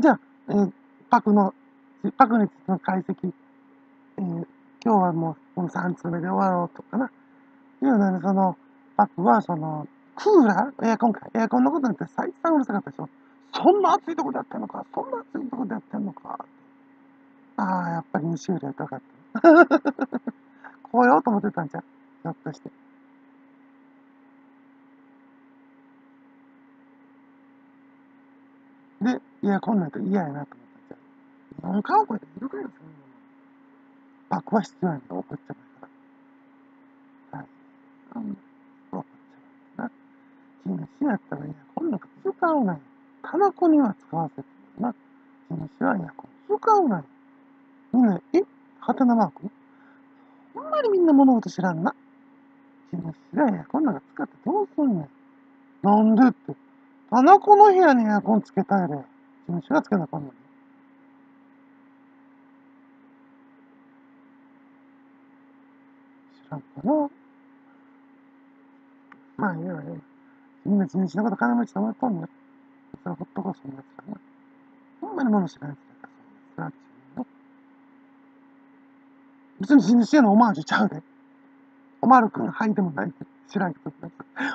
じゃあ、えー、パクの、パクについての解析、えー、今日はもうこの3通目で終わろうとかな。っていうので、その、パクはその、クーラー？エアコンか。エアコンのことになって再三うるさかったでしょ？そんな暑いとこでやってんのか？そんな暑いとこでやってんのか？ああ、やっぱり西浦やったかった。こうようと思ってたんじゃん。ひょっとして。で、いや、こん。なん。と嫌やなと思ったん。じゃん。何回怒っているかよ、そん。なの。パクは必要やん。と怒っちゃうから。はい。うん。怒っちゃうな。禁止やったらいや、こん。なこと使うなよ。タバコには使わせてるな。禁止はエアコン使うなよ。みん。な、えハテナマークほん。まにみん。な物事知らん。な。禁止がエアコンなん。か使ってどうすん。ねん。なん。でって。あの子の部屋にエアコンつけたいで。禁止がつけなあかんのに。知らんかな。まあ、いいわ、いいわ。みんな地主のこと金持ちと思っとんねん。それほっとこう、そんなやつらな。ほんまに物知らんやつだから、そんなやつらっちゅうの。別に地主へのオマージュちゃうで。おまるくん、はいでもない知らんけど、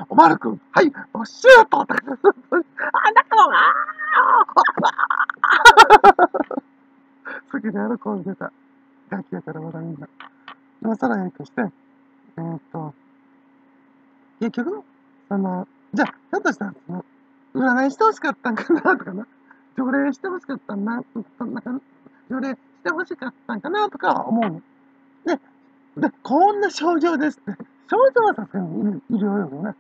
おまるくん、はい、おシュートって、あ、だからな好きで喜んでた。ガキやからまだみんな。今更やりとして、えー、っと、結局、その、じゃあ、ひょっとしたら、その、占いしてほしかったんかなとかな。条例してほしかったんな、そんなか条例してほしかったんかなとかは思うの。で、こんな症状ですって。症状はさすがに医療用語な。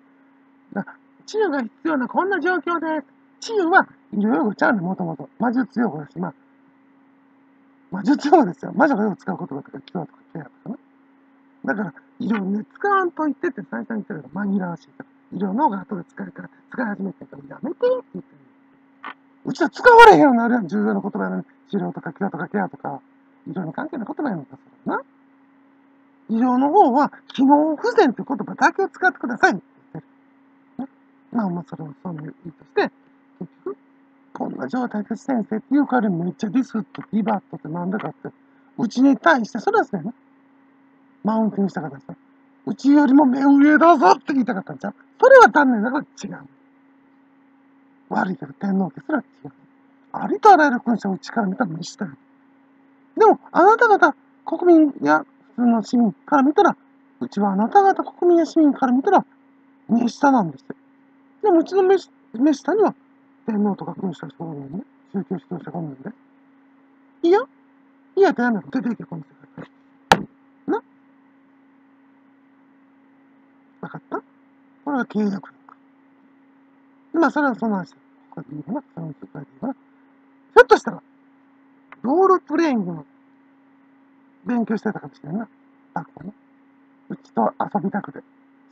治癒が必要なこんな状況です。治癒は医療用語ちゃうねもともと。魔術用語だし、まあ、魔術用語ですよ。魔女がよく使う言葉とか、キュアとかケアとかね。だから、医療ね、使わんと言ってって再三言ってるから紛らわしいから。医療の方が後で使うから、使い始めてるからやめてって言ってる。うちは使われへんようになるやん、重要な言葉やのに。治療とかケアとかケアとか、医療に関係な言葉やのか、それな。医療の方は、機能不全って言葉だけを使ってください。まあまあ、それをそういう意味として、結局、こんな状態で先生って言うからめっちゃディスって、ビバットってなんだかって、うちに対して、それはそうやな。マウンティングしたからさ、うちよりも目上だぞって言いたかったんじゃん。それは残念ながら違う。悪いけど天皇家すら違う。ありとあらゆる勲章をうちから見たら見したい。でも、あなた方、国民や普通の市民から見たら、うちはあなた方国民や市民から見たら、目下なんですよ。でも、うちの目目下には、天皇とか君主たちがおるんね。宗教指導者がおるんで。いや、いや、やめろ。出ていけ、この世界から。なわかったこれは契約力。まあ、それはその話。ここでいいかな。その世界でいいかな。ひょっとしたら、ロールプレイングの勉強してたかもしれんな。バカね。うちと遊びたくて。し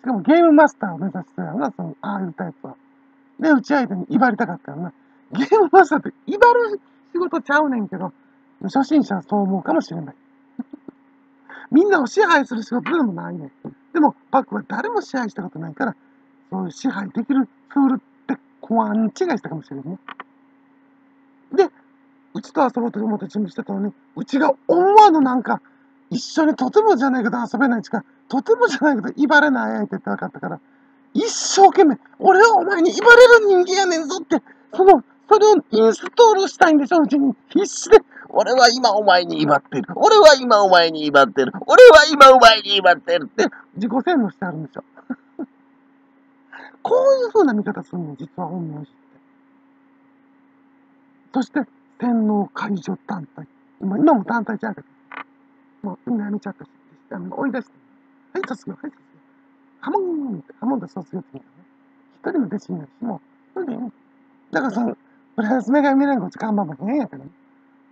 かもゲームマスターを目指してたよな、その、ああいうタイプは。で、うち相手に威張りたかったよな。ゲームマスターって威張る仕事ちゃうねんけど、初心者はそう思うかもしれない。みんなを支配する仕事でもないねん。でも、バックは誰も支配したことないから、そういう支配できるツールって勘違いしたかもしれんね。うちと遊ぼうと思って準備してたのに、うちが思わぬなんか、一緒にとてもじゃないけど遊べないしか、とてもじゃないけど威張れない相手って分かったから、一生懸命、俺はお前に威張れる人間やねんぞって、その、それをインストールしたいんでしょ、うちに。必死で、俺は今お前に威張ってる。俺は今お前に威張ってる。俺は今お前に威張ってるって、自己洗脳してあるんですよ。こういう風な見方するの、実は本名寺って。そして、天皇解除団体。今今も団体じゃなくて、もうみんな辞めちゃったし、あの追い出して、はい、卒業、はい、卒業。ハモンって、ハモンで卒業って言うのね。一人も弟子いないし、もう、それでいい。だからその、プライス女神連合って看板も変やけどね。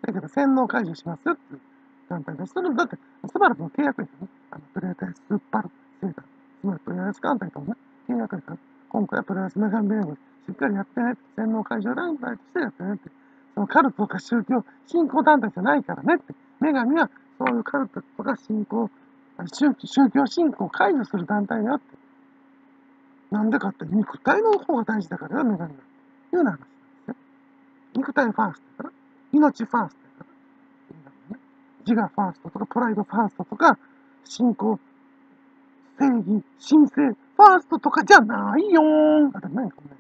だけど、洗脳解除しますよっていう団体で、それだって、スバルとの契約やからね。あの、プレータイスーパルセーター、つまりプレイス団体とのね、契約やから、今回はプライス女神連合しっかりやってねって、洗脳解除団体としてやってねって、そのカルトとか宗教、信仰団体じゃないからねって、女神はそういうカルトとか信仰、宗宗教信仰を解除する団体だって。なんでかって、肉体の方が大事だからよ、女神は。いうような話なんですよ。肉体ファーストだから。命ファーストやから。ね、自我ファーストとか、プライドファーストとか、信仰、正義、神聖、ファーストとかじゃないよーん。当たり前かもね。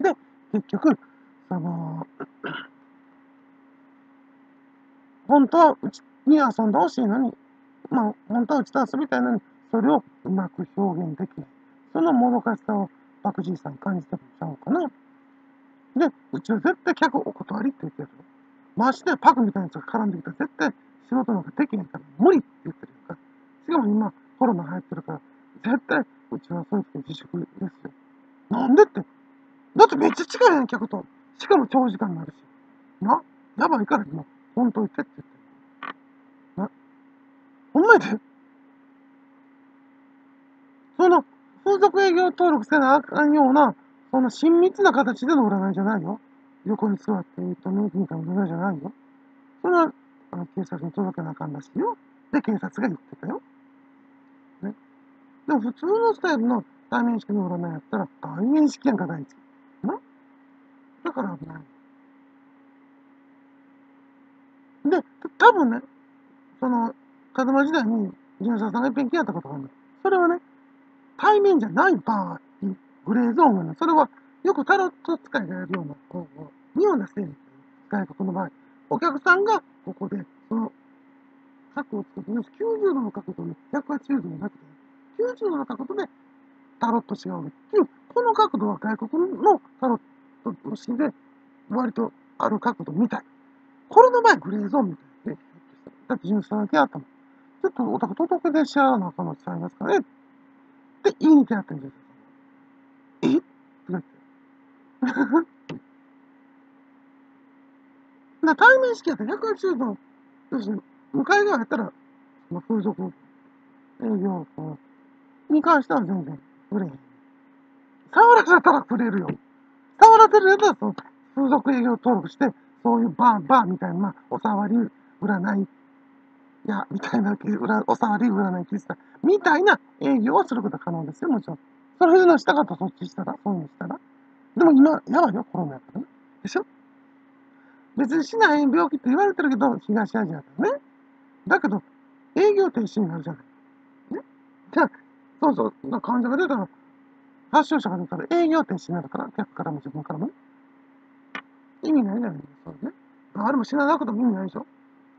で、結局、その、本当はうちに遊んでほしいのに、まあ、本当はうちと遊びたいのに、それをうまく表現できない。そのもどかしさをパクジーさん感じてるんちゃうかな。で、うちは絶対客お断りって言ってる。ましてパクみたいなやつが絡んできたら絶対仕事なんかできへんから無理って言ってるよ。しかも今コロナ流行ってるから、絶対うちはそういう時自粛ですよ。なんでって。だってめっちゃ近いやん、客と。しかも長時間になるし。な、やばいから今、本当にってって言って。な、ほんまやで。その、風俗営業登録せなあかんような、そんな親密な形での占いじゃないよ。横に座って、えっと、メイクみたいな占いじゃないよ。それは、あの、警察に届けなあかんらしいよ。で、警察が言ってたよ。ね。でも普通のスタイルの対面式の占いやったら、対面式やんか、第一。だから危ない。で、多分ね、その、門間時代に、純沢さんが一遍来やったことがあるの。それはね、対面じゃない場合、グレーゾーンがね、それは、よくタロット使いがやるような、こう、妙なせい外国の場合、お客さんがここで、その、角を作って、90度の角度に180度になくて、90度の角度でタロット違うっていう、この角度は外国のタロットの式で、割とある角度みたい。これの場合、グレーゾーンみたいで、だって純粋だけあったもん。ちょっとお宅届け出し合わなあかんのちゃいますかねって言いに来はったんですよ。え？って言って。な対面式やったら180度、要するに、向かい側やったら、まあ、風俗営業に関しては全然触れへん。触らせたら触れるよ。触らせるやつはその風俗営業登録して、そういうバー、バーみたいな、まあ、お触り、占い、いや、みたいな、お触り、占い、喫茶、みたいな営業をすることは可能ですよ、もちろん。そういうのしたかったらそっちしたら、そういうのしたら。でも今、やばいよ、コロナやからね。でしょ？別にしない病気って言われてるけど、東アジアだよね。だけど、営業停止になるじゃない。ね？じゃあ、そうそう、患者が出たら、発症者が出たら営業停止になるから、客からも自分からもね。意味ないじゃないですか、ね。誰も死ななくても意味ないでしょ。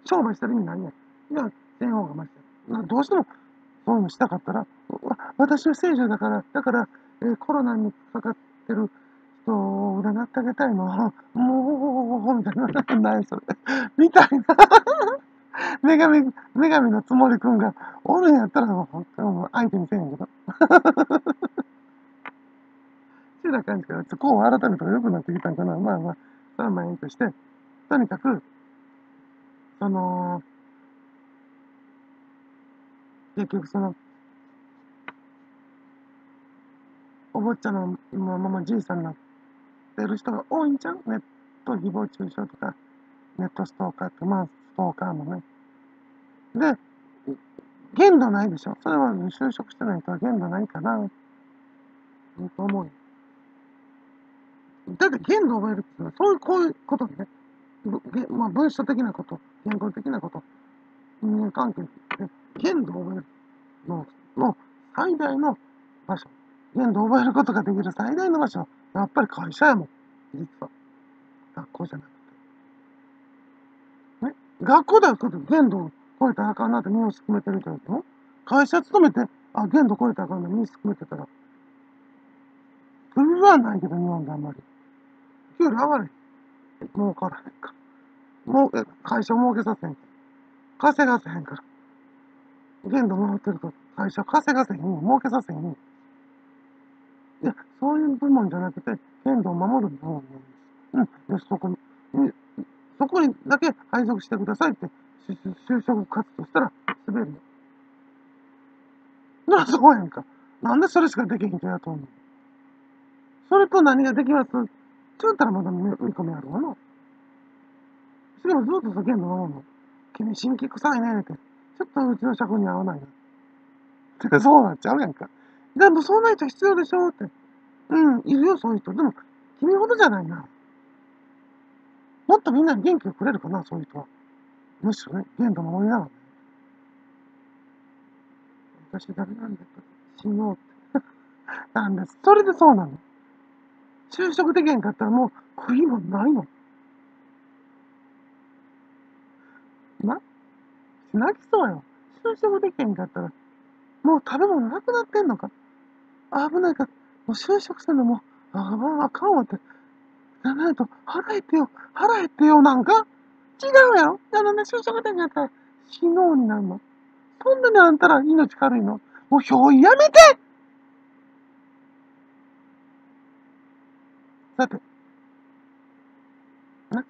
商売してる意味ないやん。じゃあ、電話がましてどうしても、そういうのしたかったら、私は聖女だから、だから、えー、コロナにかかってる人を占ってあげたいの。もう、みたいな、何それ。みたいな。女神、女神のつもりくんがおるんやったら、もう本当に相手にせえへんけど。ってな感じから、こう改めたら良くなってきたんかな。まあまあ、それは前にとして、とにかく、その、結局その、お坊ちゃんのままじいさんになってる人が多いんちゃう？ネット誹謗中傷とか、ネットストーカーって、まあ、ストーカーもね。で、限度ないでしょ？それは就職してない人は限度ないかな。と思うよ。だって限度を覚えるっていうのは、そういう、こういうことね。まあ、文書的なこと、言語的なこと、人間関係で、限度を覚えるのの最大の場所。限度を覚えることができる最大の場所は、やっぱり会社やもん。実は。学校じゃなくて。ね？学校では限度を超えたらあかんなって身をすくめてるけど、会社勤めて、あ、限度超えたらあかんな身をすくめてたら、それはないけど、日本であんまり。給料上がれへん。儲からへんから。もう、会社儲けさせへん。稼がせへんから。限度回ってると、会社稼がせへん。儲けさせへん。いや、そういう部門じゃなくて、限度を守る部門なんです。うん、よし、そこに、そこにだけ配属してくださいって、就職活動したら滑るよ。なそうやんか。なんでそれしかできへんとやと思うそれと何ができますって言ったらまだ見込みあるわな。しかもずっとそ限度守るの。君、新規臭いねって。ちょっとうちの職に合わないな。てか、そうなっちゃうやんか。でも、そんな人必要でしょって。うん、いるよ、そういう人。でも、君ほどじゃないな。もっとみんなに元気をくれるかな、そういう人は。むしろね、限度守りながらね。私ダメなんだけど、死のうって。なんです。それでそうなの。就職できへんかったらもう食いもないの。な、泣きそうよ。就職できへんかったら、もう食べ物なくなってんのか。危ないから、もう就職するのも、ああ、あかんわって。じゃないと、腹減ってよ、腹減ってよなんか違うやろあのね、就職できへんかったら死のうになるの。そんなにあんたら命軽いのもう憑依やめてさて。な。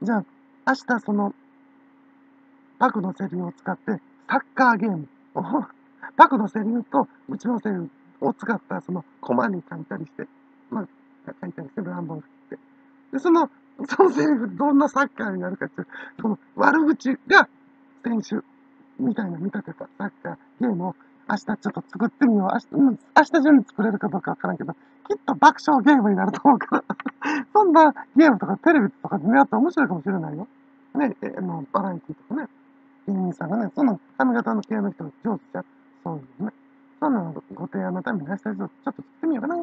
じゃあ、明日その、パクのセリフを使って、サッカーゲームを、パクのセリフとうちのセリフを使ったそのコマに書いたりして、まあ、書いたりして、乱暴振って。で、その、そのセリフどんなサッカーになるかっていう、その悪口が選手みたいな見立てたサッカーゲームを明日ちょっと作ってみよう。明日、うん、明日中に作れるかどうかわからんけど、きっと爆笑ゲームになると思うから そんなゲームとかテレビとかでやったら面白いかもしれないよ。ね、えの、バラエティとかね、芸人さんがね、その髪型の系の人が上手じゃん。そういうね。そんなのご提案のために明日ちょっと作ってみようかな。